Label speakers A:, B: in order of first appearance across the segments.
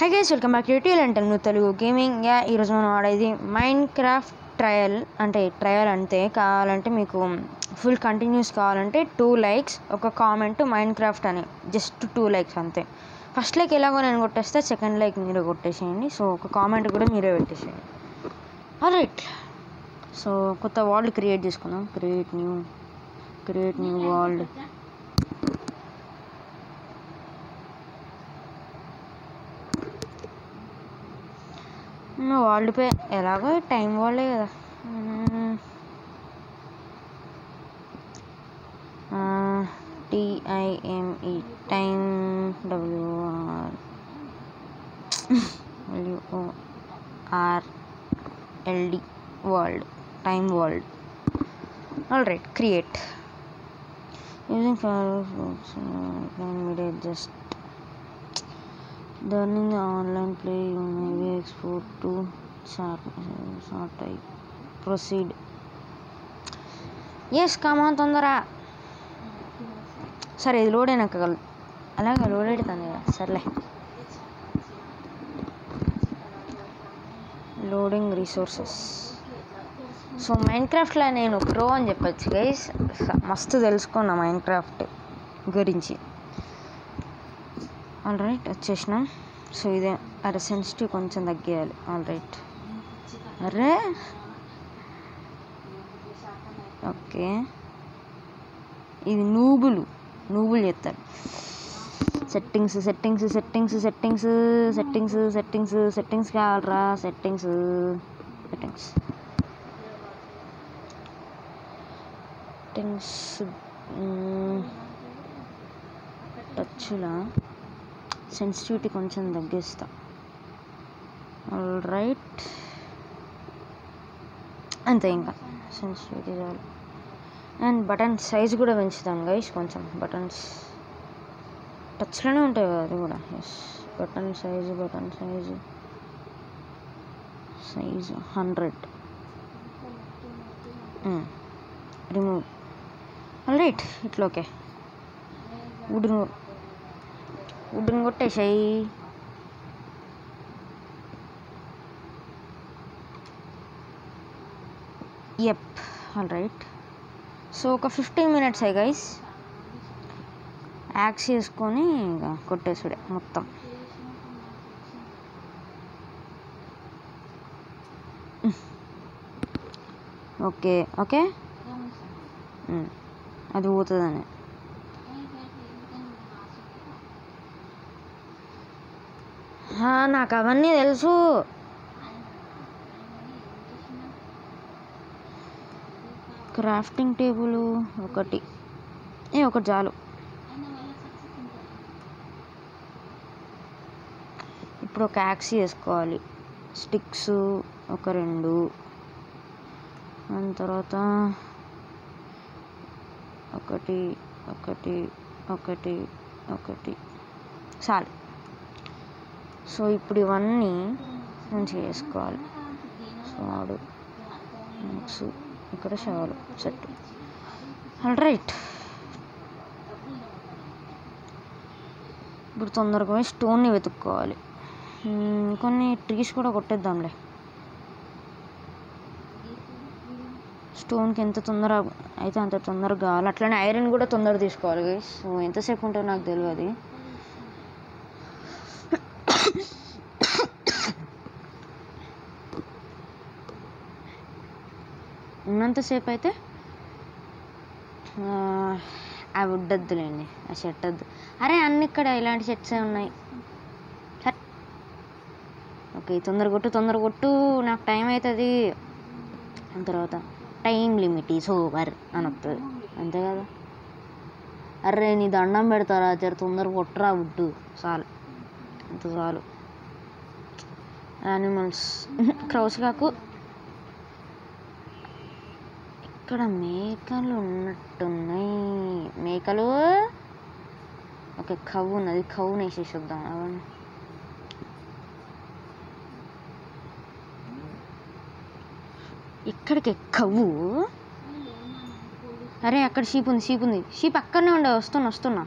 A: Hi guys welcome back YouTube అంటే నువ్వు Telugu gaming yeah ఈరోజు మనం ఆడేది మైండ్ క్రాఫ్ట్ ట్రయల్ అంటే ట్రయల్ అంతే కావాలంటే మీకు ఫుల్ కంటిన్యూస్ కావాలంటే టూ లైక్స్ ఒక కామెంట్ మైండ్ క్రాఫ్ట్ అని. జస్ట్ టూ లైక్స్ అంతే. ఫస్ట్ లైక్ ఎలాగో నేను కొట్టేస్తే సెకండ్ లైక్ మీరే కొట్టేసేయండి. సో ఒక కామెంట్ కూడా మీరే పెట్టేసేయండి. రైట్ సో కొత్త వరల్డ్ క్రియేట్ చేసుకుందాం. Create new create new world world pay ఎలాగో టైం వాళ్ళే కదా. T I M E time W R W O R L D world time world. All right create. Using media just Learning the online play, you may be exposed to short, short type. Proceed. Yes come on తొందర సరే ఇది load అయినాక కల్ అలాగే load అవుతుంది కదా సర్లే. Loading resources so మైండ్ క్రాఫ్ట్లో నేను ప్రో అని చెప్పొచ్చు గైస్ మస్తు తెలుసుకున్నా మైండ్ క్రాఫ్ట్ గురించి. ఆల్ రైట్ వచ్చేసినాం. సో ఇదే అరే సెన్సిటివ్ కొంచెం తగ్గేయాలి. ఆల్ రైట్ అరే! ఓకే. ఇది నూబులు. నూబులు చేస్తారు. Settings settings settings settings settings settings settings కావాలరా? సెట్టింగ్స్ సెట్టింగ్స్ సెట్టింగ్స్ టచ్లా సెన్సిటివిటీ కొంచెం తగ్గిస్తా. ఆల్ రైట్ అంతే ఇంకా. సెన్సిటివిటీ చాలు. అండ్ బటన్ సైజ్ కూడా పెంచుతాను గైస్ కొంచెం. బటన్స్ టచ్లోనే ఉంటాయి కదా అది కూడా. Yes button size button size size hundred remove all right ఇట్లా ఓకే వుడ్ వుడ్ని కొట్టేసాయి ఎప్ ఆల్ రైట్ సో ఒక ఫిఫ్టీన్ మినిట్స్ అయ్యి గైస్ యాక్స్ చేసుకొని ఇక కొట్టేసుడే మొత్తం. Hmm. Okay okay hmm. అది పోతుందని. నాకు అవన్నీ తెలుసు. క్రాఫ్టింగ్ టేబుల్ ఒకటి. ఏ ఒకటి చాలు. ఇప్పుడు ఒక యాక్స్ వేసుకోవాలి స్టిక్స్ ఒక రెండు. దాని తర్వాత ఒకటి ఒకటి ఒకటి ఒకటి. చాలు. సో ఇప్పుడు ఇవన్నీ మంచిగా చేసుకోవాలి. సో ఆడు ఇక్కడ షాలు చెట్టు. ఆల్ రైట్ ఇప్పుడు తొందరగా పోయి స్టోన్ని వెతుక్కోవాలి. కొన్ని ట్రీస్ కూడా కొట్టేద్దాంలే. స్టోన్కి ఎంత తొందర అయితే అంత తొందరగా కావాలి. అట్లనే ఐరన్ కూడా తొందర తీసుకోవాలి సో ఎంతసేపు ఉంటుందో నాకు తెలియదు ఉన్నంతసేపు అయితే ఆ వుడ్ ఆ షర్ట్ వద్దు. అరే అన్ని ఇక్కడ ఇలాంటి షర్ట్సే ఉన్నాయి. షర్ట్ ఓకే తొందర కొట్టు తొందర కొట్టు. నాకు టైం అవుతుంది దాని తర్వాత టైం లిమిట్ ఈజ్ ఓవర్ అని వస్తుంది అంతే కదా? అరే నీ దండం పెడతారా జర తొందర కొట్టురా వుడ్డు చాలు. అంత చాలు. యానిమల్స్ క్రౌస్ కాకు. ఇక్కడ మేకలు ఉన్నట్టున్నాయి. మేకలు? ఒక కవ్వు ఉన్నది. కవ్వును వేసేసి వద్దాం అవన్నీ. ఇక్కడికి కవ్వు? అరే అక్కడ షీప్ ఉంది షీప్ ఉంది. షీప్ అక్కడనే ఉండే వస్తున్నా వస్తున్నా.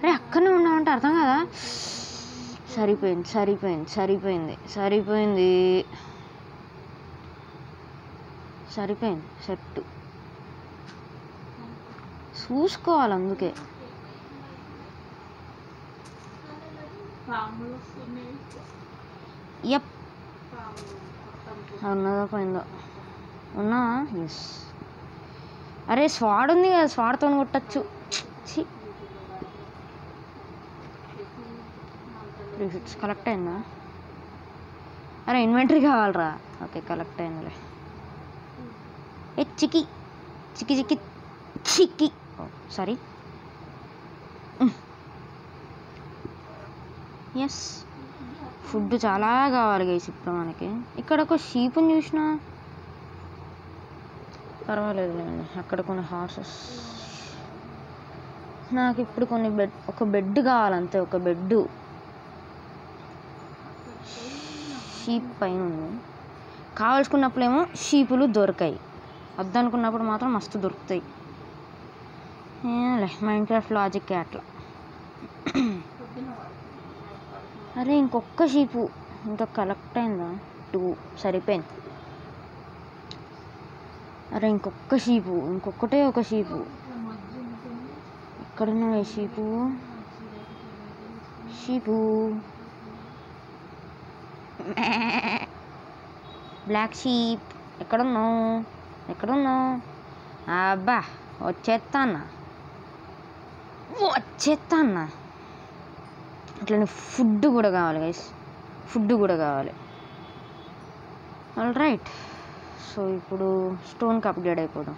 A: అరే అక్కడనే ఉన్నామంటే అర్థం కదా? సరిపోయింది సరిపోయింది సరిపోయింది సరిపోయింది. సరిపోయింది సెట్ చూసుకోవాలి అందుకే.
B: ఎప్
A: ఉన్నదో పోయిందో ఉన్నా ఎస్ అరే స్వాడ్ ఉంది కదా స్వాడ్తో కొట్టచ్చు. ఛీ. త్రీ కలెక్ట్ అయిందా? అరే ఇన్వెంటరీ కావాలరా. ఓకే కలెక్ట్ అయిందిలే. ఏ చికి చికి చికి చికి సారీ ఎస్ ఫుడ్ చాలా కావాలి గైస్ ఇప్పుడు మనకి. ఇక్కడ ఒక షీప్ని చూసిన. పర్వాలేదు లేండి అక్కడ కొన్ని హార్సెస్ నాకు ఇప్పుడు కొన్ని బెడ్ ఒక బెడ్ కావాలంతే ఒక బెడ్ షీప్ పైన ఉంది. కావాల్సుకున్నప్పుడేమో షీపులు దొరకాయి. వద్దనుకున్నప్పుడు మాత్రం మస్తు దొరుకుతాయి. ఏలే మైండ్ క్రాఫ్ట్ లాజిక్ అట్లా. అరే ఇంకొక షీపు. ఇంకా కలెక్ట్ అయిందా? టూ సరిపోయింది. అరే ఇంకొక షీపు. ఇంకొకటే ఒక షీపు. ఎక్కడున్నావు షీపు? షీపు. Black sheep. ఎక్కడున్నావు? ఎక్కడున్నావు? అబ్బా వచ్చేస్తానా వచ్చేస్తానా వచ్చేస్తా అన్నా అట్లనే ఫుడ్ కూడా కావాలి గైస్ ఫుడ్ కూడా కావాలి. ఆల్ రైట్ సో ఇప్పుడు స్టోన్కి అప్గ్రేడ్ అయిపోదాం.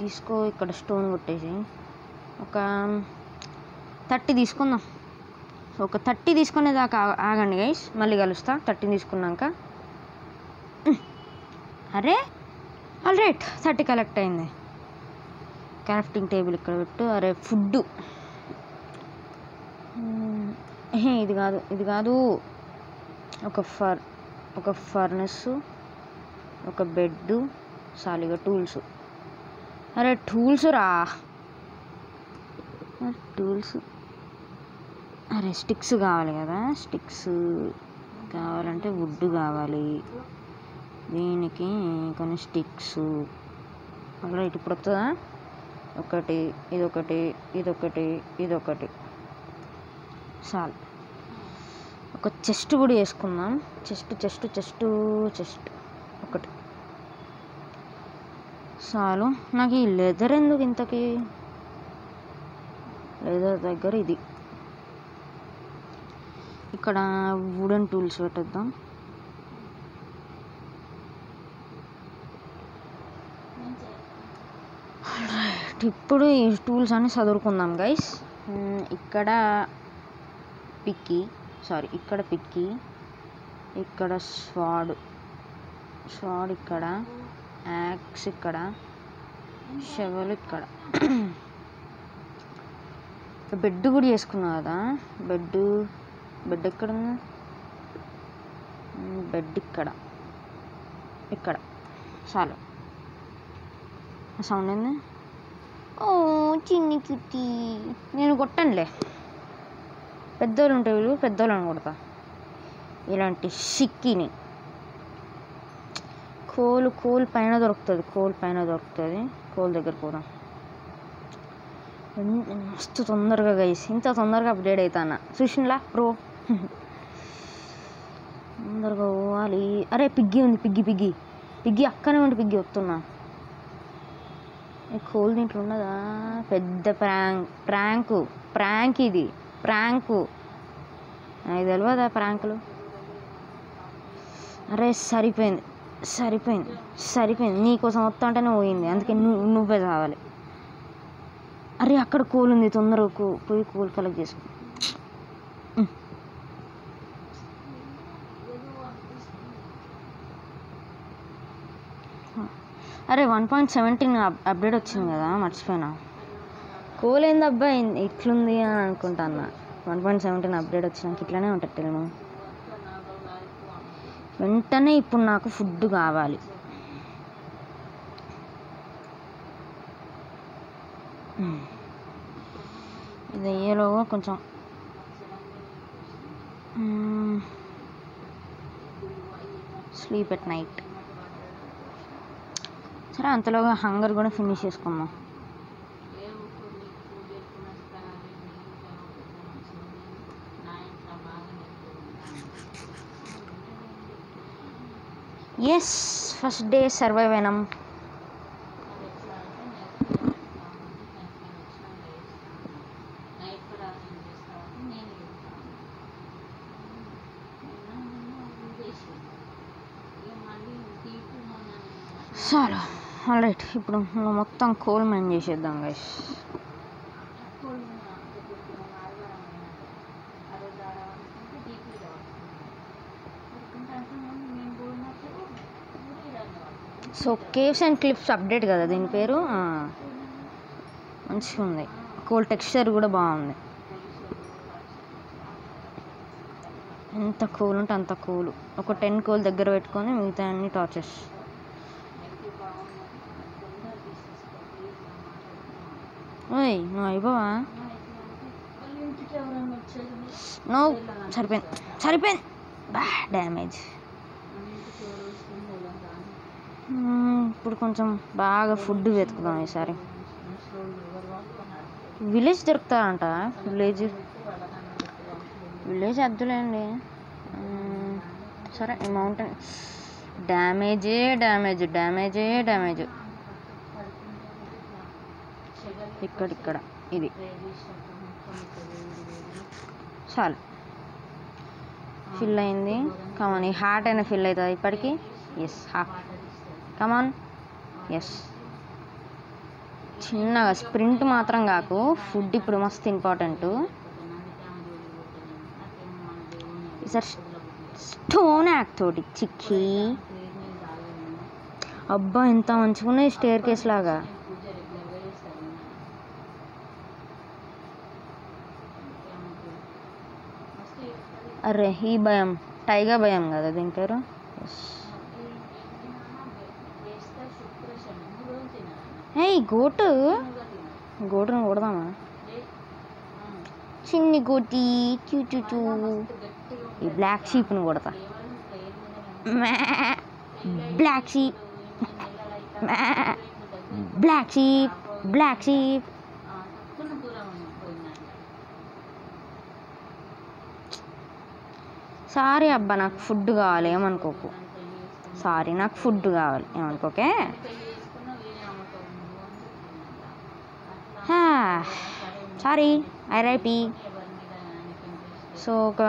A: తీసుకో ఇక్కడ స్టోన్ కొట్టేసి ఒక థర్టీ తీసుకుందాం. ఒక థర్టీ తీసుకునేదాకా దాకా ఆగండి గైస్ మళ్ళీ కలుస్తా. థర్టీ తీసుకున్నాక. అరే! ఆల్ రైట్ థర్టీ కలెక్ట్ అయింది. క్రాఫ్టింగ్ టేబుల్ ఇక్కడ పెట్టు. అరే ఫుడ్ ఇది కాదు. ఇది కాదు. ఒక ఫర్ ఒక ఫర్నెస్ ఒక బెడ్ సాలిగా టూల్స్ అరే టూల్స్ రా? టూల్స్ అరే స్టిక్స్ కావాలి కదా. స్టిక్స్ కావాలంటే వుడ్ కావాలి. దీనికి కొన్ని స్టిక్స్. రైట్ ఇప్పుడు వస్తుందా? ఒకటి ఇదొకటి ఇదొకటి ఇదొకటి. చాలు. ఒక చెస్ట్ కూడా వేసుకుందాం. Chest chest chest chest. ఒకటి. చాలు. నాకు ఈ లెదర్ ఎందుకు ఇంతకి? లెదర్ దగ్గర ఇది. ఇక్కడ వుడెన్ టూల్స్ పెట్టేద్దాం. ఇప్పుడు ఈ టూల్స్ అన్ని చదువుకుందాం గైస్ ఇక్కడ పిక్కి సారీ ఇక్కడ పిక్కి ఇక్కడ స్వాడ్ స్వాడ్ ఇక్కడ యాక్స్ ఇక్కడ షవల్ ఇక్కడ. బెడ్ కూడా చేసుకున్నా కదా బెడ్ బెడ్ ఎక్కడ బెడ్ ఇక్కడ. ఇక్కడ. చాలు. సౌండ్ ఏంది? ఓ చిన్ని చుట్టి. నేను కొట్టనులే. పెద్దోళ్ళు ఉంటాయి వీళ్ళు పెద్దోళ్ళని కొడతా. ఇలాంటి షిక్కిని కోలు కోల్ పైన దొరుకుతుంది కోల్ పైన దొరుకుతుంది. కోల్ దగ్గర కూడా మస్తు తొందరగా గైస్ ఇంత తొందరగా అప్డేట్ అవుతానా చూసినలా ప్రో తొందరగా పోవాలి. అరే పిగ్గి ఉంది పిగ్గి పిగ్గి. పిగ్గి అక్కనే ఉండి పిగ్గి వస్తున్నా. కోల్ దీంట్లో ఉన్నదా? పెద్ద ప్రాంక్ ప్రాంకు ప్రాంక్ ఇది ప్రాంకు. నాకు తెలియదా ప్రాంకులు? అరే సరిపోయింది సరిపోయింది సరిపోయింది. నీకోసం వస్తా అంటేనే పోయింది. అందుకే నువ్వు నువ్వే కావాలి. అరే అక్కడ కోల్ ఉంది తొందరగా పోయి కోల్ కలెక్ట్ చేసుకో. అరే వన్ పాయింట్ సెవెంటీన్ అప్డేట్ వచ్చింది కదా మర్చిపోయినా. కోల్ ఏంది అబ్బాయి ఇట్లుంది అని అనుకుంటాను వన్ పాయింట్ సెవెంటీన్ అప్డేట్ వచ్చినాక ఇట్లానే ఉంటుంది తెలుగు. వెంటనే ఇప్పుడు నాకు ఫుడ్ కావాలి.
B: ఇది అయ్యేలోగా కొంచెం. స్లీప్ ఎట్ నైట్ సరే అంతలోగా హంగర్ కూడా ఫినిష్ చేసుకుందాం. ఎస్ ఫస్ట్ డే సర్వైవ్ అయినాం
A: నైట్ ప్రార్థన చేస్తాను నేను ఇక మళ్ళీ తీర్పు మొన్న
B: చాలు ఆల్ రైట్ ఇప్పుడు మొత్తం కోల్ మైన్ చేసేద్దాం guys so caves and cliffs update కదా దీని పేరు? మంచిగా ఉంది. కోల్ టెక్స్చర్ కూడా బాగుంది. ఎంత కూల్ ఉంటే అంత కూల్ ఒక టెన్ కోల్ దగ్గర పెట్టుకొని మిగతా అన్ని టార్చెస్ ఓయ్ నువ్వు అయిపోవా? నువ్వు సరిపోయింది. సరిపోయింది. బా డ్యామేజ్ ఇప్పుడు కొంచెం బాగా ఫుడ్ వెతుకుదాం ఈసారి. విలేజ్ దొరుకుతారంట విలేజ్ విలేజ్ వద్దులేండి. సరే మౌంటైన్ డ్యామేజే డ్యామేజ్ డ్యామేజే డ్యామేజ్ ఇక్కడిక్కడ. ఇది. చాలు. ఫిల్ అయింది. కమాన్ ఈ హార్ట్ అయినా ఫిల్ అవుతుంది ఇప్పటికి? Yes half come on yes చిన్నగా స్ప్రింట్ మాత్రం కాకు. ఫుడ్ ఇప్పుడు మస్తు ఇంపార్టెంట్ ఈసారి స్టోన్ యాక్ తోటి. చిక్కి. అబ్బా ఎంత మంచిగా ఉన్నాయి స్టేర్ కేస్ లాగా. అరే ఈ భయం. టైగర్ భయం కదా దీని పేరు? ఏ గోటు. గోటును కొడదామా? చిన్ని గోటి చూ చూ చూ. ఈ బ్లాక్ షీప్ని కొడతా. మ్యా. Black sheep. మ్యా. Black sheep. Black sheep. Sorry అబ్బా నాకు ఫుడ్ కావాలి ఏమనుకోకు. సారీ నాకు ఫుడ్ కావాలి ఏమనుకోకే? సారీ ఐరైపి సో ఒక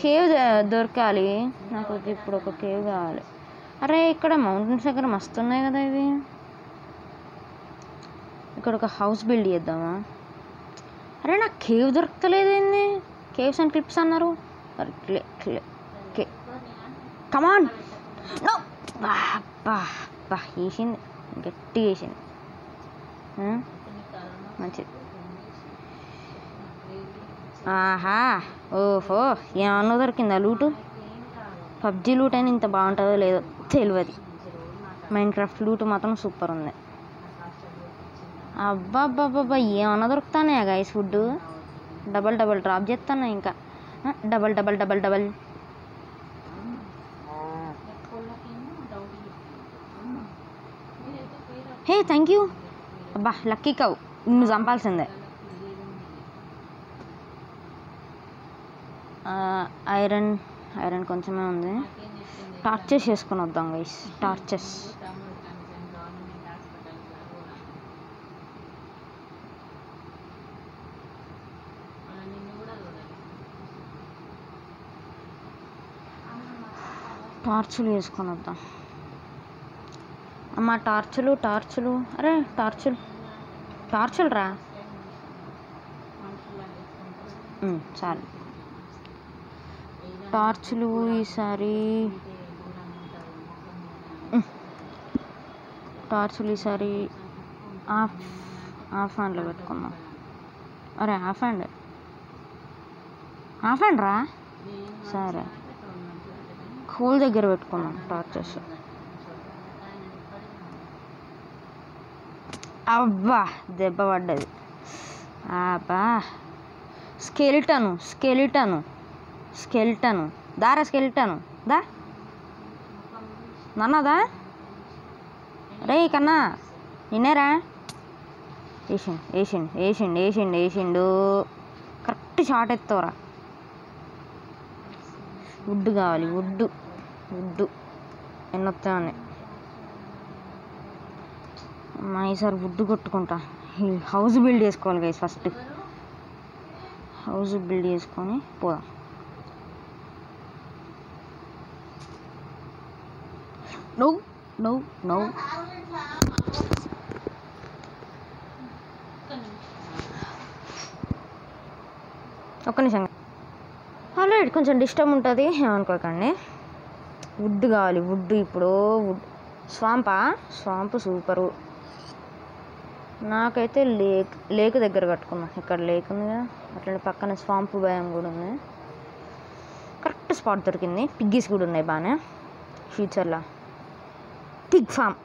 B: కేవ్ దొరకాలి నాకు ఇప్పుడు ఒక కేవ్ కావాలి. అరే ఇక్కడ మౌంటైన్స్ దగ్గర మస్తు ఉన్నాయి కదా ఇవి. ఇక్కడ ఒక హౌస్ బిల్డ్ చేద్దామా? అరే నాకు కేవ్ దొరకలేదు ఏంది? కేవ్స్ అండ్ క్లిప్స్ అన్నారు. మరి క్లే క్లే కే కమాన్ నో బా బా వేసింది గట్టిగా వేసింది మంచిది ఆహా ఓహో ఏమన్నా దొరికిందా లూటు పబ్జి లూట్ అయినా ఇంత బాగుంటుందో లేదో తెలియదు మైండ్ క్రాఫ్ట్ లూట్ మాత్రం సూపర్ ఉంది అబ్బా అబ్బా అబ్బా ఏమన్నా దొరుకుతానే guys food double double drop చేస్తాను ఇంకా double double double double. Hey thank you అబ్బా లక్కీ కవ్ నువ్వు చంపాల్సిందే. ఐరన్ ఐరన్ కొంచెమే ఉంది. టార్చెస్ చేసుకుని వద్దాం గైస్ టార్చెస్ టార్చులు వేసుకొని వద్దాం. అమ్మ టార్చులు టార్చులు. అరే టార్చులు. టార్చులు రా. చాలు. టార్చులు ఈసారి టార్చులు ఈసారి ఆఫ్ ఆఫ్ హ్యాండ్లో పెట్టుకుందాం. అరే హాఫ్ హ్యాండ్. హాఫ్ హ్యాండ్ రా. సరే. హోల్ దగ్గర పెట్టుకున్నాం టార్చెస్
A: అబ్బా దెబ్బ పడ్డది. అబ్బా స్కెలిటను స్కెలిటను స్కెలిటను. దారా స్కెలిటను. దా. నన్నదా? రే కన్నా నిన్నేరా? వేసిండు వేసిండు వేసిండు వేసిండు వేసిండు. కరెక్ట్ షాట్ ఎత్తావురా. వుడ్ కావాలి వుడ్. వుడ్ ఎన్ని మా ఈసారి వుడ్ కొట్టుకుంటా. ఈ హౌస్ బిల్డ్ చేసుకోవాలి గైస్ ఫస్ట్ హౌస్ బిల్డ్ చేసుకొని పోదాం. No no no. ఒక్క నిమిషం. ఆల్రెడీ కొంచెం డిస్టర్బ్ ఉంటుంది అనుకోకండి. వుడ్ కావాలి. వుడ్ ఇప్పుడు వుడ్. స్వాంపా? Swamp super. నాకైతే లేక్ లేక్ దగ్గర కట్టుకున్నా. ఇక్కడ లేక్ ఉంది కదా అట్లనే పక్కన స్వాంపు భయం కూడా ఉంది. కరెక్ట్ స్పాట్ దొరికింది. పిగ్గీస్ కూడా ఉన్నాయి బాగానే ఫ్యూచర్లో. Pig farm.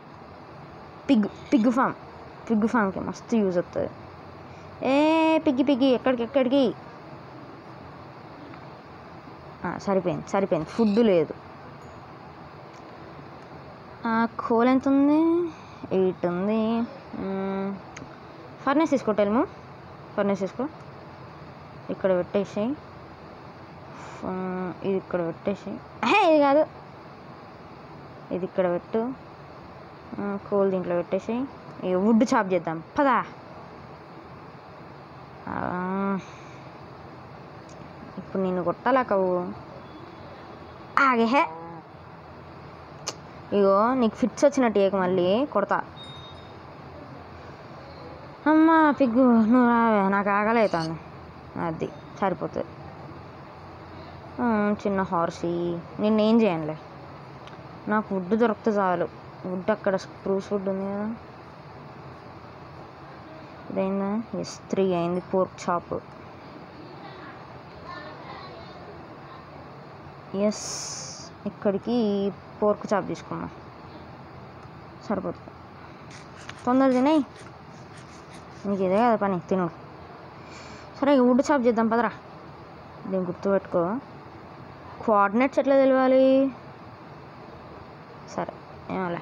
A: Pig pig farm. Pig ఫామ్కి మస్తు యూజ్ అవుతుంది ఏ పిగ్గి పిగ్గి ఎక్కడికి ఎక్కడికి? సరిపోయింది సరిపోయింది. ఫుడ్ లేదు. కోల్ ఎంత ఉంది ఎయిట్ ఉంది ఫర్నేస్ తీసుకో టెల్ము ఫర్నేస్ తీసుకో. ఇక్కడ పెట్టేసి. ఇది ఇక్కడ పెట్టేసి. ఇది కాదు. ఇది ఇక్కడ పెట్టు. కోల్ దీంట్లో పెట్టేసి. ఇక వుడ్ చాప్ చేద్దాం. పదా. ఇప్పుడు నేను కొట్టాలా కవ్వు? ఆగే హే. ఇగో నీకు ఫిట్స్ వచ్చినట్టు ఏక మళ్ళీ కొడతా. అమ్మా పిగ్గు నువ్వు రావే నాకు ఆగలేతాను అది సరిపోతుంది. చిన్న హార్సీ నిన్నేం చేయనులే. నాకు వుడ్ దొరికితే చాలు. వుడ్ అక్కడ స్ప్రూస్ వుడ్ ఉంది కదా. ఇదైందా? ఎస్ త్రీ అయింది పోర్క్ చాప్ ఎస్ ఇక్కడికి పోర్క్ చాప్ తీసుకున్నాం. సరిపోతుంది తొందర తినేయి. నీకు ఇదే కదా పని తిను. సరే ఇక వుడ్ చాప్ చేద్దాం పదరా. దీన్ని గుర్తుపెట్టుకో. కోఆర్డినేట్స్ ఎట్లా తెలియాలి సరే ఏమలే.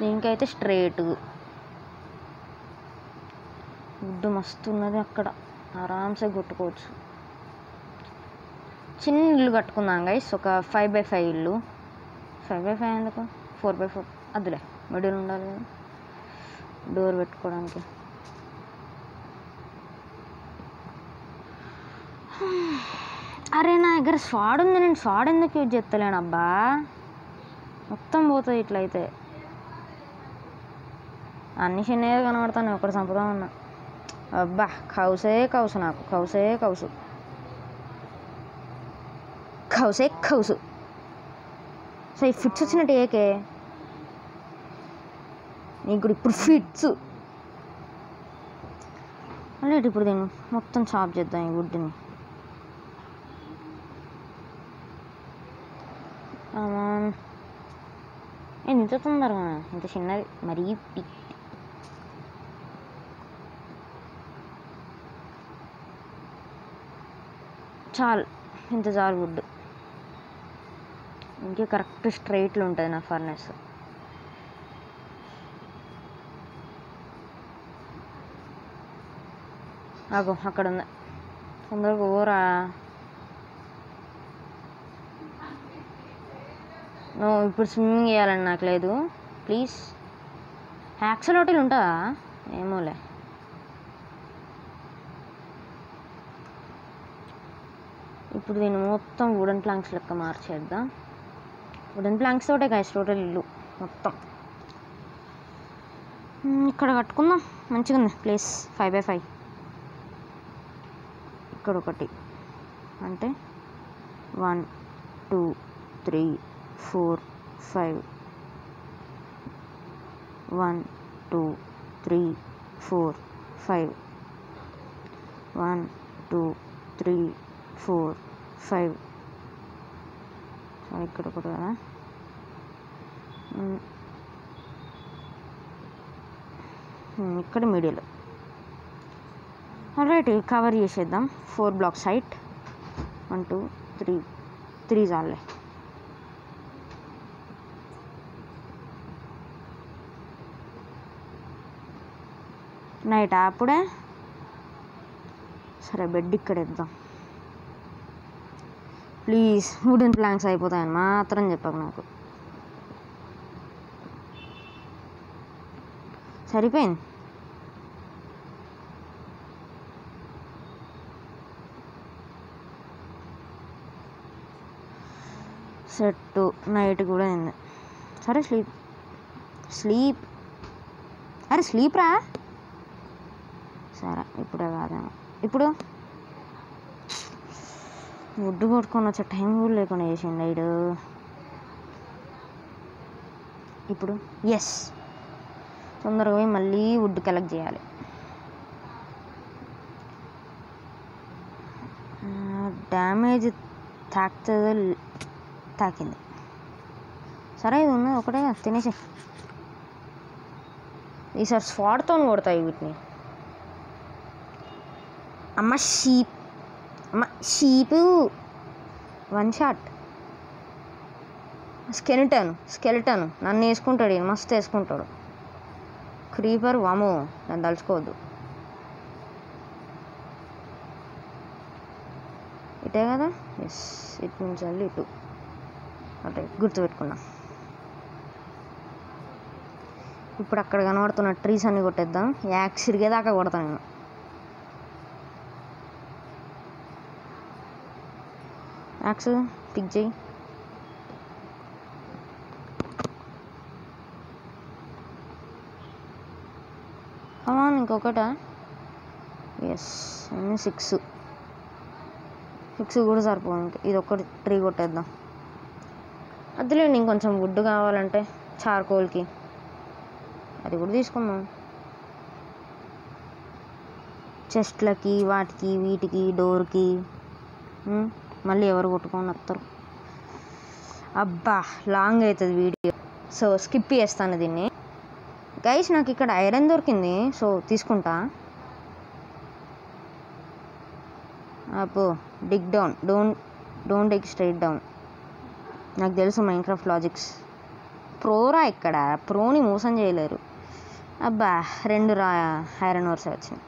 A: దీనికైతే స్ట్రేట్. వుడ్ మస్తు ఉన్నది అక్కడ. ఆరామ్సే కొట్టుకోవచ్చు. చిన్న ఇల్లు కట్టుకుందాం గైస్ ఒక ఫైవ్ బై ఫైవ్ ఇల్లు. ఫైవ్ బై ఫైవ్ ఎందుకు? ఫోర్ బై ఫోర్ అదిలే మిడిల్ ఉండాలి కదా. డోర్ పెట్టుకోవడానికి. అరే నా దగ్గర స్వాడ్ ఉంది. నేను స్వాడ్ ఎందుకు యూజ్ చేస్తలేను అబ్బా? మొత్తం పోతుంది ఇట్లయితే. అన్ని చిన్నగా కనబడతాను ఒకటి సంపద ఉన్నా. అబ్బా కౌసే కౌసు నాకు. కౌసే cows. House egg house so ఈ ఫిట్స్ వచ్చినట్టు ఏకే? నీకు కూడా ఇప్పుడు ఫిట్స్. లేదు ఇప్పుడు దీన్ని మొత్తం చాప్ చేద్దాం ఈ వుడ్ని ఎంత ఇంత తొందరగా ఇంత చిన్నది మరీ పిక్ చాలు. ఇంత చాలు వుడ్ ఇంకే కరెక్ట్ స్ట్రైట్లో ఉంటుంది నా ఫర్నెస్. అగో అక్కడ ఉంది తొందరగా ఊరా నువ్వు ఇప్పుడు స్విమ్మింగ్ చేయాలని నాకు లేదు. ప్లీజ్. యాక్సల్ హోటల్ ఉంటుందా? ఏమోలే. ఇప్పుడు దీన్ని మొత్తం వుడెన్ ప్లాంక్స్ లెక్క మార్చేద్దాం. వుడెన్ ప్లాంక్స్ తోటే గాయస్ టోటల్ ఇల్లు మొత్తం. ఇక్కడ కట్టుకుందాం. మంచిగా ఉంది ప్లేస్ ఫైవ్ బై ఫైవ్ ఇక్కడ ఒకటి. అంటే one two three four five one two three four five one two three four five ఇక్కడ కూడా కదా? ఇక్కడ మీడియాలో రైట్ కవర్ చేసేద్దాం. Four block side one two three three చాలే నైట్ అప్పుడే? సరే బెడ్ ఇక్కడ ఇద్దాం. ప్లీజ్ వుడెన్ ప్లాంక్స్ అయిపోతాయని మాత్రం చెప్పకు నాకు. సరిపోయింది? సెట్ నైట్ కూడా అయింది సరే స్లీప్. స్లీప్. అరే స్లీప్ రా. సరే ఇప్పుడే కాదేమో. ఇప్పుడు? ఒడ్డు కొట్టుకొని వచ్చే టైం కూడా లేకుండా చేసిండు నైట్ ఇప్పుడు ఎస్ తొందరగా పోయి మళ్ళీ వుడ్ కలెక్ట్ చేయాలి. డ్యామేజ్ తాకుతుందో తాకింది. సరే ఇది ఉన్నది ఒకటే తినేసి ఈసారి స్వాడ్తో కొడతాయి వీటిని. అమ్మ sheep sheep. One shot skeleton skeleton నన్ను వేసుకుంటాడు ఈయన మస్తు వేసుకుంటాడు. క్రీపర్ వాము నన్ను తలుచుకోవద్దు. ఇటే కదా? ఎస్ ఇటు నుంచి వెళ్ళి ఇటు అంటే గుర్తుపెట్టుకున్నా. ఇప్పుడు అక్కడ కనబడుతున్న ట్రీస్ అన్ని కొట్టేద్దాం. యాక్స్ దాకా కొడతాను నేను. యాక్స్ పిక్ చేయి కమాన్ ఇంకొకటా? ఎస్ సిక్స్ సిక్స్ కూడా సరిపోయింది ఇది ఒకటి ట్రీ కొట్టేద్దాం. అదిలేండి ఇంకొంచెం వుడ్ కావాలంటే చార్కోల్కి. అది కూడా తీసుకుందాం. చెస్ట్లకి వాటికి వీటికి డోర్కి మళ్ళీ ఎవరు కొట్టుకొని వస్తారు. అబ్బా లాంగ్ అవుతుంది వీడియో. సో స్కిప్ చేస్తాను దీన్ని. గైస్ నాకు ఇక్కడ ఐరన్ దొరికింది. సో తీసుకుంటా. అబ్బో dig down don't don't dig straight down నాకు తెలుసు మైన్క్రాఫ్ట్ లాజిక్స్ ప్రోరా ఇక్కడ. ప్రోని మోసం చేయలేరు. అబ్బా రెండు రా ఐరన్ వర్స్ వచ్చింది.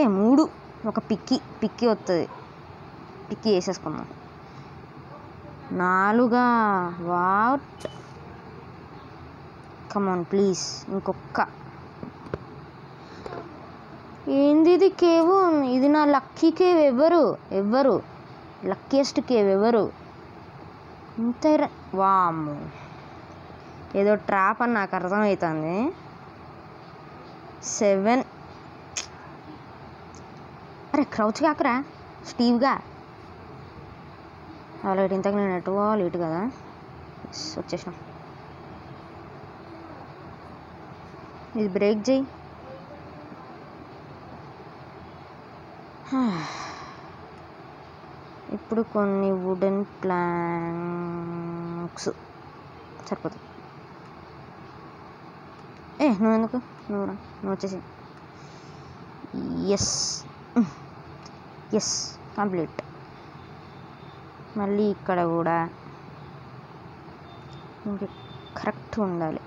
A: ఏ మూడు. ఒక పిక్కి. పిక్కి వస్తుంది పిక్కి వేసేసుకుందాం నాలుగా. వాట్? కమాన్ ప్లీజ్ ఇంకొక్క. ఏంది ఇది కేవ్ ఇది నా లక్కీ కేవ్ ఎవరు? ఎవ్వరు లక్కీయెస్ట్ కేవ్ ఎవరు? ఇంత వాము ఏదో ట్రాప్ అని నాకు అర్థమవుతుంది సెవెన్. అరే క్రౌచ్ కాకరా. స్టీవ్గా. ఆల్రెడీ ఇంతకు నేను ఎటు లేట్ కదా? వచ్చేసాం వచ్చేసినాం. ఇది బ్రేక్ చేయి. ఇప్పుడు కొన్ని వుడెన్ ప్లాంక్స్ సరిపోతుంది. ఏ నువ్వు ఎందుకు? నువ్వు రా. నువ్వు వచ్చేసి. ఎస్ ఎస్ కంప్లీట్ మళ్ళీ ఇక్కడ కూడా ఇంక కరెక్ట్ ఉండాలి.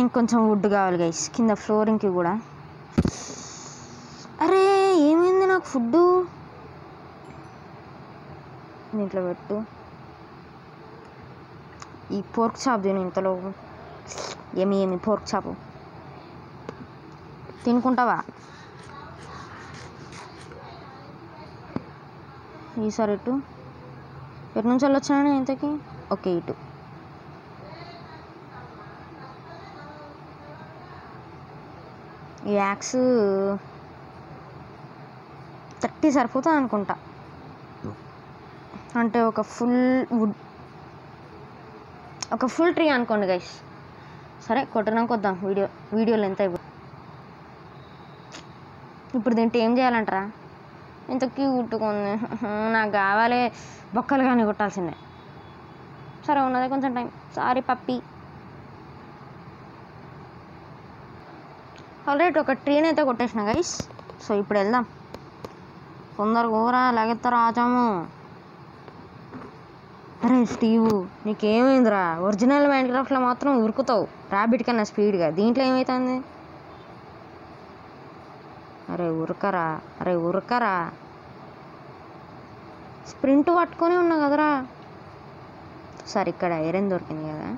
A: ఇంకొంచెం వుడ్ కావాలి గైస్ కింద ఫ్లోరింగ్కి కూడా. అరే ఏమైంది నాకు ఫుడ్డు దీంట్లో పెట్టు. ఈ పోర్క్ చాప్ తిను ఇంతలో. ఏమి ఏమి పోర్క్ చాపు? తినుకుంటావా? ఈసారి ఇటు ఎటు నుంచి వెళ్ళొచ్చాను ఇంతకి? ఓకే ఇటు. ఈ యాక్స్ థర్టీ సరిపోతుంది అనుకుంటా అంటే ఒక ఫుల్ వుడ్ ఒక ఫుల్ ట్రీ అనుకోండి గైస్ సరే కొట్టడానికి వద్దాం వీడియో వీడియోలు ఎంత అయిపో ఇప్పుడు దీంట్లో ఏం చేయాలంటారా? ఇంత క్యూట్గా నాకు కావాలి బొక్కలు కానీ కొట్టాల్సిందే. సరే ఉన్నదే కొంచెం టైం సారీ పప్పి ఆల్రెడీ ఒక ట్రైన్ అయితే కొట్టేసిన గైస్ సో ఇప్పుడు వెళ్దాం. తొందరగా ఊరా లాగెత్తారు రాజాము. అరే స్టీవు నీకేమైందిరా? ఒరిజినల్ మైండ్ క్రాఫ్ట్లో మాత్రం ఉరుకుతావు. ర్యాబిట్ కన్నా స్పీడ్గా. దీంట్లో ఏమవుతుంది అరే ఉరకరా అరే ఉరకరా. స్ప్రింట్ పట్టుకొని ఉన్నా కదరా. సార్ ఇక్కడ ఐరన్ దొరికింది కదా.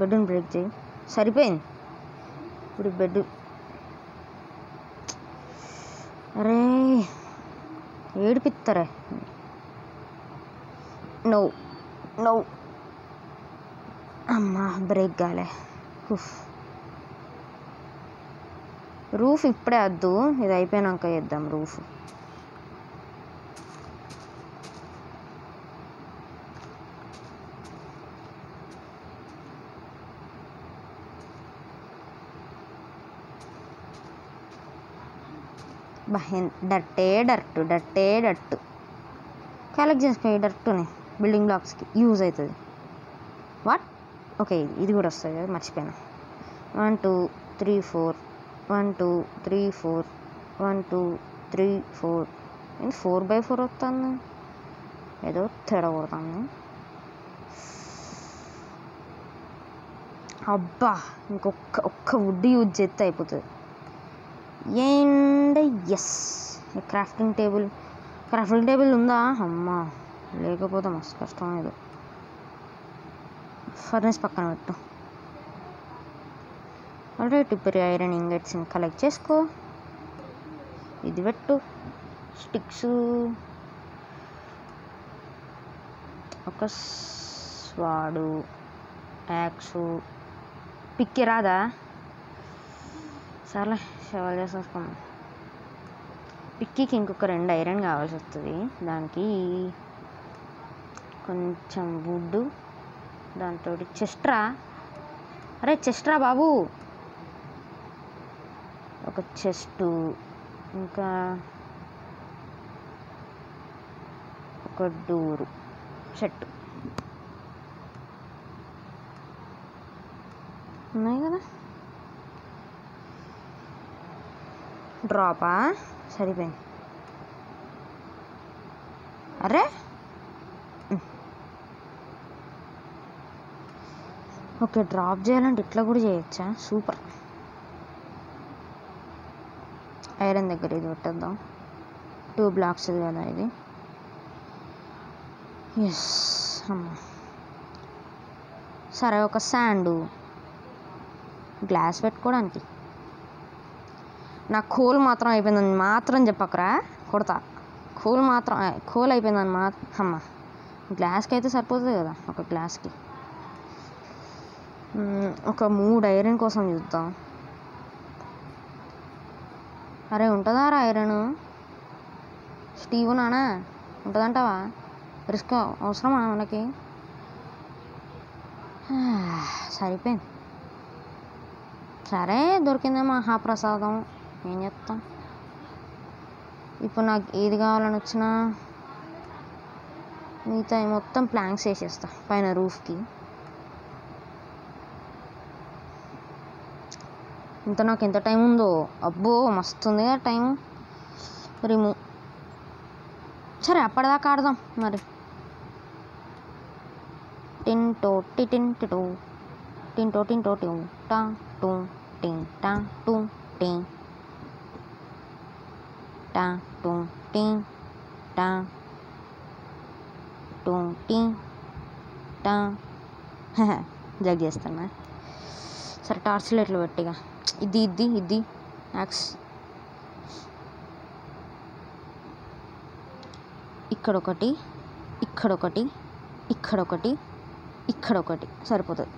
A: బెడ్ని బ్రేక్ చేయి. సరిపోయింది. ఇప్పుడు బెడ్ అరే ఏడిపిస్తారే నవ్వు నవ్వు అమ్మా బ్రేక్ కాలే ఉఫ్. రూఫ్ ఇప్పుడే వద్దు ఇది అయిపోయినాక చేద్దాం రూఫ్. బహెన్ డట్టే డట్టు డట్టే డట్టు. కలెక్ట్ చేసిపోయి ఈ డట్టుని బిల్డింగ్ బ్లాక్స్కి యూజ్ అవుతుంది. వాట్ ఓకే ఇది కూడా వస్తుంది కదా మర్చిపోయాను. One two three four one two three four one two three four ఏంటి ఫోర్ బై ఫోర్ వస్తుంది? ఏదో తేడా కొడుతుంది అబ్బా ఇంకొక ఒక్క వుడ్ యూజ్ చేస్తే అయిపోతుంది. ఏం and yes crafting table crafting table ఉందా? అమ్మా లేకపోతే మస్తు కష్టం ఏదో. ఫర్నెస్ పక్కన పెట్టు. అంటే టిప్పరి ఐరన్ ఇంగెట్స్ని కలెక్ట్ చేసుకో. ఇది పెట్టు. స్టిక్స్ ఒక స్వాడు యాక్సు పిక్కి రాదా? సర్లే సేవలు చేసేసుకున్నాం పిక్కీకి ఇంకొక రెండు ఐరన్ కావాల్సి వస్తుంది దానికి కొంచెం వుడ్ దాంతో చెస్ట్రా. అరే చెస్ట్రా బాబు! ఒక చెస్టు ఇంకా ఒక డోరు షర్ట్. ఉన్నాయి కదా? డ్రాపా? సరిపోయింది. అరే? ఓకే డ్రాప్ చేయాలంటే ఇట్లా కూడా చేయొచ్చా? సూపర్. ఐరన్ దగ్గర ఇది పెట్టేద్దాం. టూ బ్లాక్స్ కదా ఇది. ఎస్ అమ్మా. సరే ఒక శాండు. గ్లాస్ పెట్టుకోవడానికి. నా కోల్ మాత్రం అయిపోయిందని మాత్రం చెప్పకరా. కొడతా. కోల్ మాత్రం కూల్ కోల్ అయిపోయిందని మా అమ్మ గ్లాస్కి అయితే సరిపోతుంది కదా ఒక గ్లాస్కి. ఒక మూడు ఐరన్ కోసం చూద్దాం. అరే ఉంటుందా రా ఐరన్? స్టీవ్ నానా ఉంటుందంటావా? రిస్క్ అవసరమా మనకి? సరిపోయింది. సరే దొరికిందే మహాప్రసాదం. ఏం చెప్తాం ఇప్పుడు నాకు ఏది కావాలని వచ్చినా మిగతా మొత్తం ప్లాంక్స్ వేసేస్తా పైన రూఫ్కి. ఇంత నాకు ఎంత టైం ఉందో? అబ్బో మస్తు ఉంది కదా టైం. రిమూవ్ సరే అప్పటిదాకా ఆడదాం మరి. టింటో టింటో టింటో టింటో టిం టా టూ టింగ్ టా. టూ టింగ్ టా టూ టింగ్ టా టూ టీ టా జగ్ చేస్తున్నా. సరే టార్చ్ లైట్లు పెట్టిగా. ఇది ఇది ఇది. యాక్స్ ఇక్కడ ఒకటి ఇక్కడ ఒకటి ఇక్కడ ఒకటి ఇక్కడ ఒకటి సరిపోతుంది.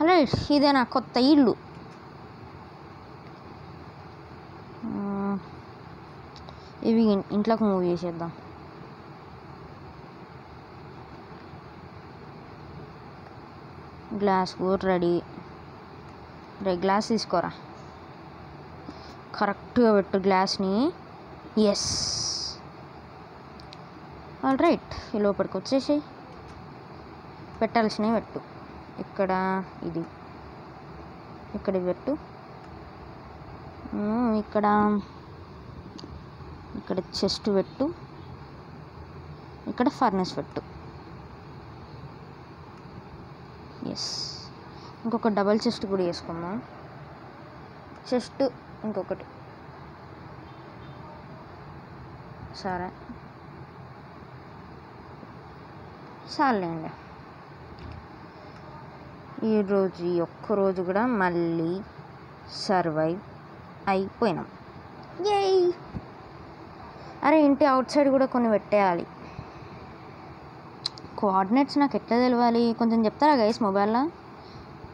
A: అలా ఇదే నా కొత్త ఇల్లు? ఇవి ఇంట్లోకి మూవ్ చేసేద్దాం. గ్లాస్ కూడా రెడీ. రే గ్లాస్ తీసుకోరా? కరెక్ట్గా పెట్టు గ్లాస్ని. ఎస్ ఆల్ రైట్ ఈ లోపలికి వచ్చేసి పెట్టాల్సినవి పెట్టు. ఇక్కడ ఇది. ఇక్కడ పెట్టు. ఇక్కడ ఇక్కడ చెస్ట్ పెట్టు. ఇక్కడ ఫర్నెస్ పెట్టు. ఎస్ ఇంకొక డబల్ చెస్ట్ కూడా వేసుకుందాం చెస్ట్ ఇంకొకటి. సరే. చాలండి ఈరోజు ఈ ఒక్క రోజు కూడా మళ్ళీ సర్వైవ్ అయిపోయినాం. ఏయ్ అరే ఇంటి అవుట్ సైడ్ కూడా కొన్ని పెట్టేయాలి. కోఆర్డినేట్స్ నాకు ఎట్లా తెలవాలి? కొంచెం చెప్తారా గైస్ మొబైల్లో?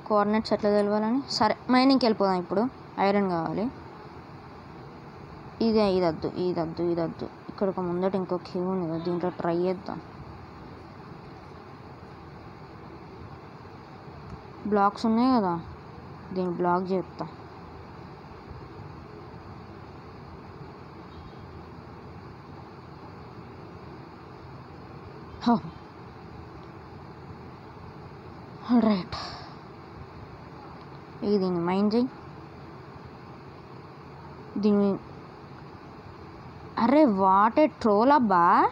A: కోఆర్డినేట్స్ ఎట్లా తెలవాలని? సరే మైనింగ్కి వెళ్ళిపోదాం ఇప్పుడు. ఐరన్ కావాలి. ఇదే ఇది వద్దు ఇది వద్దు ఇది వద్దు ఇక్కడ ఒక ముందట ఇంకో క్యూ ఉంది కదా దీంట్లో ట్రై చేద్దాం. బ్లాక్స్ ఉన్నాయి కదా దీన్ని బ్లాక్ చేస్తా. రైట్ ఇది దీన్ని మైండ్ చేయి దీన్ని అరే వాటే ట్రోల్ అబ్బా.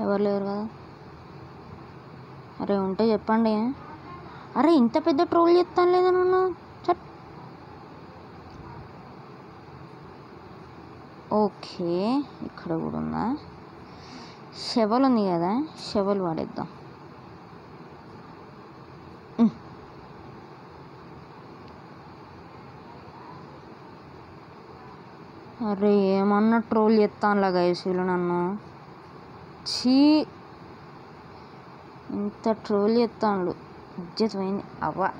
A: ఎవరు లేరు కదా? అరే ఉంటే చెప్పండి. అరే ఇంత పెద్ద ట్రోల్ చేస్తాను లేదా నన్ను చట్. ఓకే ఇక్కడ కూడా ఉందా? షెవల్ ఉంది కదా షెవల్ వాడేద్దాం. అరే ఏమన్నా ట్రోల్ చేస్తానులా గైసీలు నన్ను? చీ ఇంత ట్రోల్ చేస్తాను ఇజ్జత్ అవ్వ.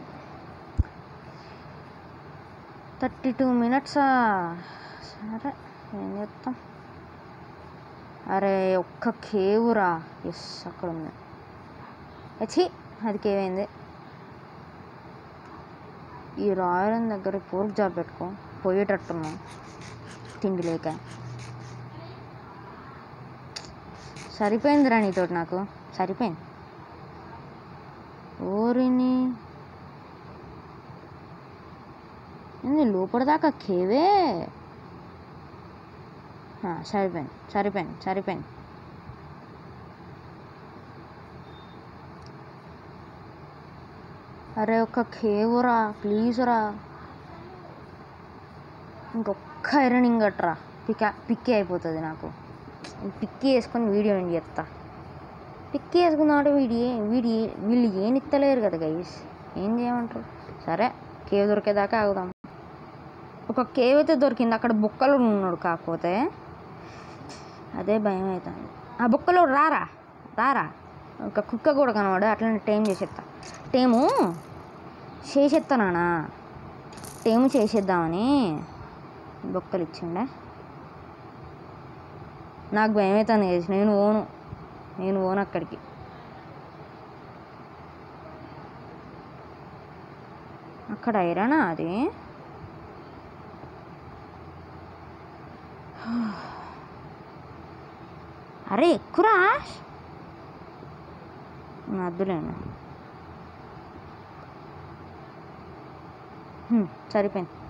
A: థర్టీ టూ మినిట్సా సరే ఏం చేస్తాం అరే ఒక్క కేవురా ఎస్ అక్కడ ఉంది. వచ్చి అది కేవైంది ఈ రాయల్ దగ్గర పోర్క్ జాబ్ పెట్టుకో. పోయేటట్టున్నాం. తిండి లేక. సరిపోయిందిరా నీతోటి నాకు. సరిపోయింది. ఓరిని. ఏంది లోపల దాకా కేవే? సరిపోయింది సరిపోయింది సరిపోయింది. అరే ఒక్క కేవురా ప్లీజ్ రా. ఇంకొక్క ఐరనింగ్ గట్రా పిక్ పిక్కి అయిపోతుంది నాకు. పిక్కి వేసుకొని వీడియో ఎండ్ చేస్తా పిక్కి వేసుకున్నాడు వీడి వీడి వీళ్ళు ఏం ఇత్తలేరు కదా గైస్ ఏం చేయమంటారు? సరే కేవ్ దొరికేదాకా ఆగుదాం. ఒక కేవ్ అయితే దొరికింది. అక్కడ బుక్కలు ఉన్నాడు కాకపోతే అదే భయం అవుతుంది. ఆ బుక్కలో రారా? రారా? ఒక కుక్క కూడా కనవాడు అట్లనే టైం చేసేస్తా టేము చేసేస్తానా టేము చేసేద్దామని బొక్కలు ఇచ్చిండే. నాకు భయం అవుతుంది చేసి నేను ఓను. నేను పోను అక్కడికి. అక్కడ ఐరనా అది? అరే ఎక్కురా? వద్దులేండి. సరిపోయింది.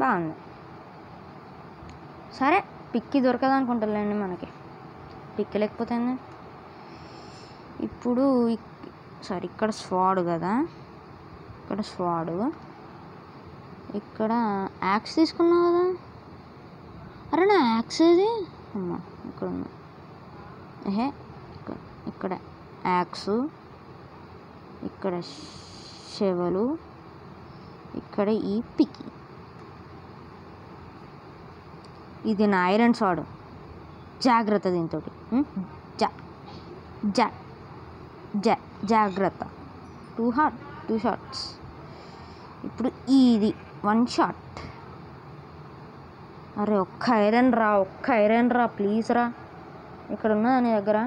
A: బాగుంది. సరే పిక్కి దొరకదు అనుకుంటారులేండి మనకి. పిక్కి లేకపోతే ఇప్పుడు సారీ ఇక్కడ స్వాడ్ కదా. ఇక్కడ స్వాడు. ఇక్కడ యాక్స్ తీసుకున్నావు కదా. అరే నా యాక్స్ ఏది? అమ్మా ఇక్కడ ఉంది. ఏహే ఇక్కడ యాక్స్. ఇక్కడ షెవలు ఇక్కడ ఈ పికి ఇది నా ఐరన్ సాడు. జాగ్రత్త దీంతో జా జా జా జాగ్రత్త. టూ హార్ట్ టూ షార్ట్స్ ఇప్పుడు ఇది వన్ షాట్. అరే ఒక్క ఐరన్ రా ఒక్క ఐరన్ రా ప్లీజ్ రా. ఇక్కడ ఉన్నదా నీ దగ్గర?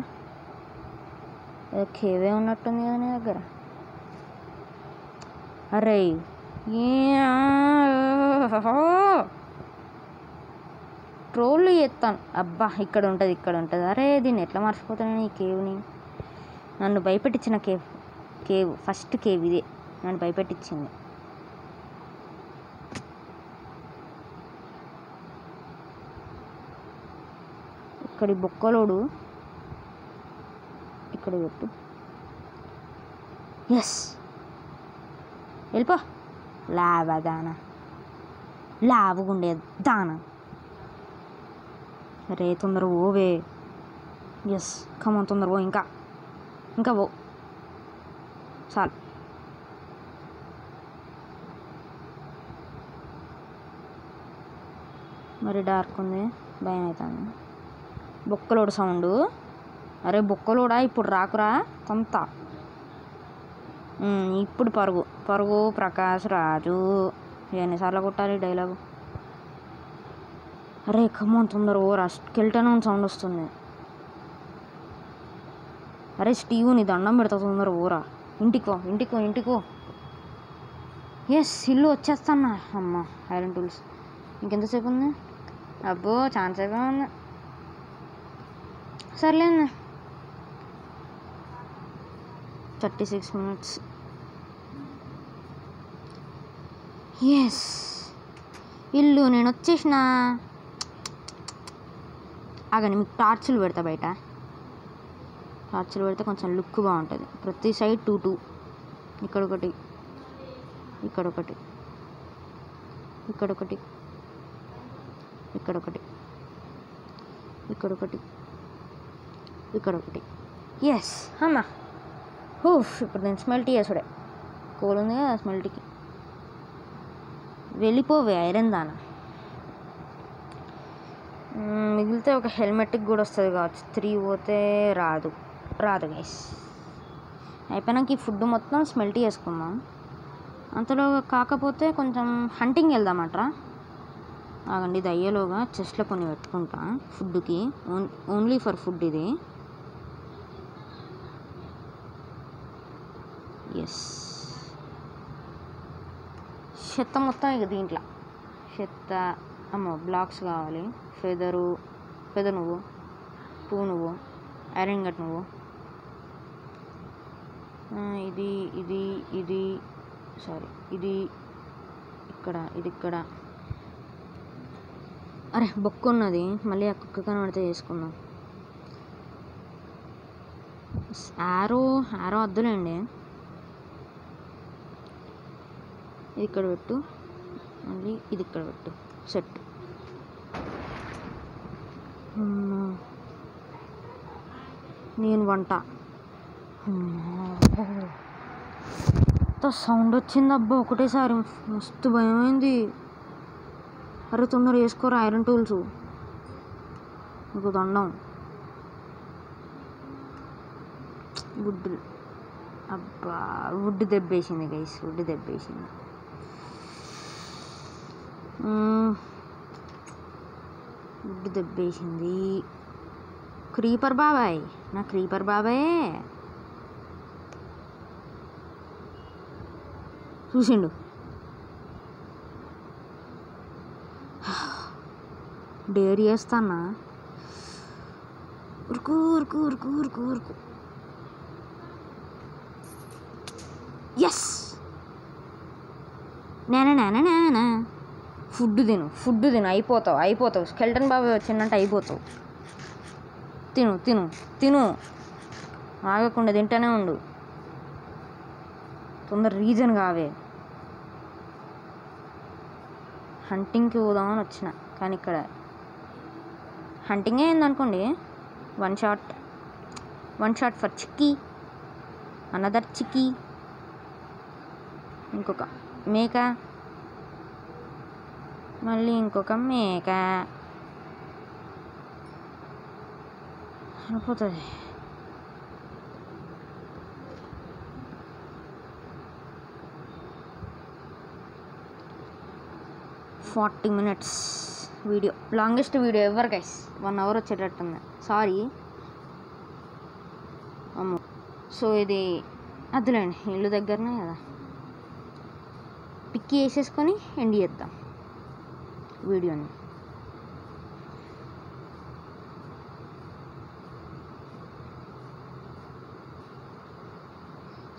A: కేవే ఉన్నట్టుంది కదా నీ దగ్గర. అరే ట్రోల్ చేస్తాను. అబ్బా ఇక్కడ ఉంటుంది ఇక్కడ ఉంటుంది. అరే దీన్ని ఎట్లా మర్చిపోతున్నాను ఈ కేవ్ని నన్ను భయపెట్టించిన కేవ్ కేవ్ ఫస్ట్ కేవ్ ఇదే. నన్ను భయపెట్టించింది. ఇక్కడి బొక్కలోడు ఇక్కడ పెట్టు. ఎస్ వెళ్ళిపో. లావా దానా. లావుగుండే దానా. రే తొందర ఓవే ఎస్ కమన్ తొందర ఓ ఇంకా. ఇంకా ఓ చాలు. మరి డార్క్ ఉంది భయం అవుతుంది. బొక్కలోడు సౌండ్. అరే బొక్కలోడా? ఇప్పుడు రాకురా కొంత ఇప్పుడు పరుగు. పరుగు ప్రకాష్ రాజు. ఎన్నిసార్లు కొట్టాలి డైలాగు? అరే కమ్మన్ తొందర ఓరా. స్కెల్టన్ సౌండ్ వస్తుంది. అరే స్టీవ్ నీ దండం పెడతా తొందర ఓరా. ఇంటికో ఇంటికో ఇంటికో ఎస్ ఇల్లు వచ్చేస్తానా అమ్మ ఐరన్ టూల్స్ ఇంకెంతసేపు ఉంది? అబ్బో ఛాన్స్ సేపే ఉంది. సర్లేండి. Thirty six minutes. ఎస్ ఇల్లు నేను వచ్చేసిన. ఆగండి మీకు టార్చులు పెడతా బయట. టార్చులు పెడితే కొంచెం లుక్ బాగుంటుంది. ప్రతి సైడ్ టూ టూ. ఇక్కడ ఒకటి ఇక్కడ ఒకటి ఇక్కడ ఒకటి ఇక్కడ ఒకటి ఇక్కడ ఒకటి ఇక్కడ ఒకటి. ఎస్ అమ్మా. హూఫ్ ఇప్పుడు నేను స్మెల్ట్ చేసుడే. కూల్ ఉంది కదా స్మెల్ట్కి వెళ్ళిపోవే ఐరన్ దానా. మిగిలితే ఒక హెల్మెట్కి కూడా వస్తుంది కావచ్చు. త్రీ పోతే రాదు. రాదు గైస్ అయిపోయినాక ఈ ఫుడ్ మొత్తం స్మెల్ట్ చేసుకుందాం. అంతలో కాకపోతే కొంచెం హంటింగ్ వెళ్దామంటారా ఆగండి ఇది అయ్యేలోగా చెస్ట్లో కొన్ని పెట్టుకుంటా ఫుడ్కి. ఓన్ ఓన్లీ ఫర్ ఫుడ్ ఇది. ఎస్ చెత్త మొత్తం ఇక దీంట్లో. చెత్త అమ్మో బ్లాక్స్ కావాలి. ఫెదరు ఫెదర్ నువ్వు పువ్వు నువ్వు ఐరన్ గట్ నువ్వు ఇది ఇది ఇది సారీ ఇది ఇక్కడ ఇది ఇక్కడ. అరే బొక్క ఉన్నది. మళ్ళీ ఆ కుక్క కనబడితే చేసుకుందాం. ఆరో ఆరో వద్దులేండి. ఇది ఇక్కడ పెట్టు. మళ్ళీ ఇది ఇక్కడ పెట్టు. సెట్ నేను వంట. ఎంత సౌండ్ వచ్చింది అబ్బా ఒకటేసారి. మస్తు భయమైంది. అరే తొందర వేసుకోరా ఐరన్ టూల్స్. నీకు దండం. వుడ్. అబ్బా వుడ్ దెబ్బేసింది గైస్ వుడ్ దెబ్బేసింది. గుడ్డు దెబ్బేసింది. క్రీపర్ బాబాయ్ నా క్రీపర్ బాబాయే. చూసిండు. డేర్ చేస్తానా? ఉరుకు ఉరుకు ఉరుకు ఉరుకు ఉరుకు. ఎస్ నేనే నేనే నేనే. ఫుడ్ తిను ఫుడ్ తిను అయిపోతావు అయిపోతావు. స్కెల్టన్ బాబాయ్ వచ్చిందంటే అయిపోతావు. తిను తిను తిను. ఆగకుండా తింటూనే ఉండు. తొందర రీజన్ కావే. హంటింగ్కి పోదామని వచ్చిన కానీ ఇక్కడ హంటింగే అయిందనుకోండి one shot one shot for chicky another chicky. ఇంకొక మేక మళ్ళీ ఇంకొక మేక. అయిపోతుంది forty minutes video. Longest video ఎవరు గైస్ వన్ అవర్ వచ్చేటట్టుంది. సారీ అమ్మో. సో ఇది అదిలేండి ఇల్లు దగ్గరనే కదా. పిక్కి వేసేసుకొని ఎండ్ చేద్దాం. వీడియోని.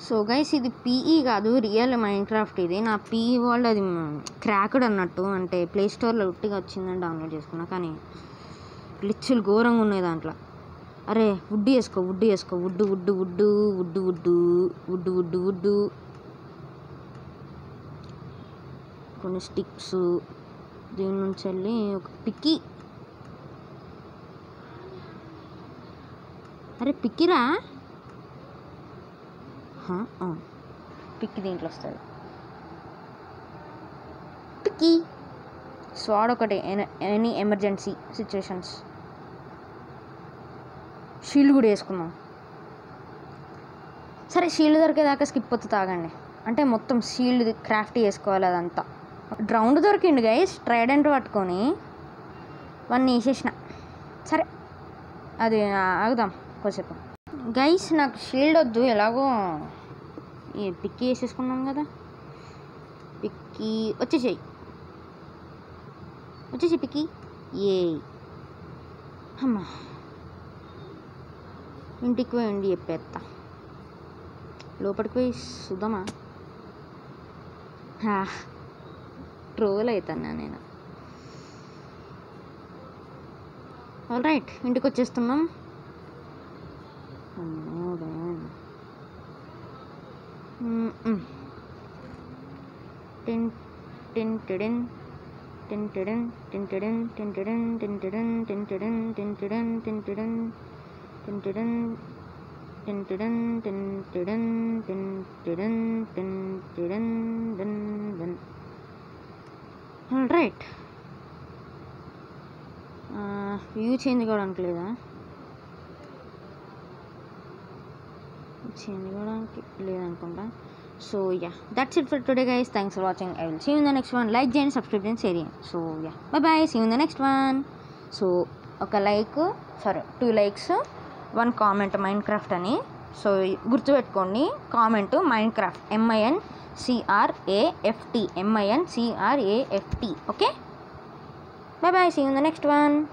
A: సో గైస్ ఇది పీఈ కాదు రియల్ మైండ్ క్రాఫ్ట్ ఇది. నా పీఈ వాళ్ళు అది క్రాక్డ్ అన్నట్టు. అంటే ప్లే స్టోర్లో ఉట్టిగా వచ్చిందని డౌన్లోడ్ చేసుకున్నా. కానీ లిచ్చులు ఘోరంగా ఉన్నాయి దాంట్లో. అరే వుడ్ వేసుకో వుడ్ వేసుకో. Wood wood wood wood wood wood wood wood కొన్ని స్టిక్స్ దీని నుంచి వెళ్ళి ఒక పిక్కి. అరే పిక్కిరా? పిక్కి దీంట్లో వస్తుంది. పిక్కి. స్వాడ్ ఒకటి ఎనీ ఎమర్జెన్సీ సిచ్యువేషన్స్ షీల్డ్ కూడా వేసుకుందాం. సరే షీల్డ్ దొరికేదాకా స్కిప్ అవుతూ తాగండి. అంటే మొత్తం షీల్డ్ క్రాఫ్ట్ చేసుకోవాలి అదంతా. డ్రౌండ్ దొరికిండు గైస్ ట్రైడెంట్ పట్టుకొని వన్ వేసేసిన. సరే అది ఆగుదాం కొద్దిసేపు. గైస్ నాకు షీల్డ్ వద్దు ఎలాగో ఈ పిక్కి వేసేసుకున్నాం కదా. పిక్కి వచ్చేసేయి. వచ్చేసి పిక్కి. ఏ అమ్మా. ఇంటికి పోయండి చెప్పేస్తా లోపలికి పోయి చూద్దామా? ట్రోల్ అవుతున్నా నేను ఆల్ రైట్ ఇంటికి వచ్చేస్తున్నాం అమ్మో డాన్. మ్మ్, మ్మ్. టిన్ టిన్ టిడిన్ టిన్ టిడిన్ టిన్ టిడిన్ టిన్ టిడిన్ టిన్ టిడిన్ టిన్ టిడిన్ టిన్ టిడిన్ టిన్ టిడిన్ టిన్ రైట్ వ్యూ చేంజ్ కావడానికి లేదా? చేంజ్ కావడానికి లేదనుకుంటా. So yeah that's it for today guys thanks for watching I will see in the next one like చేయండి సబ్స్క్రైబ్ చేయండి షేర్ చేయండి so yeah bye bye see in the next one so ఒక like sorry two likes one comment Minecraft అని. So గుర్తుపెట్టుకోండి. Comment Minecraft M I N C-R-A-F-T. M-I-N C-R-A-F-T. Okay. Bye-bye. See you in the next one.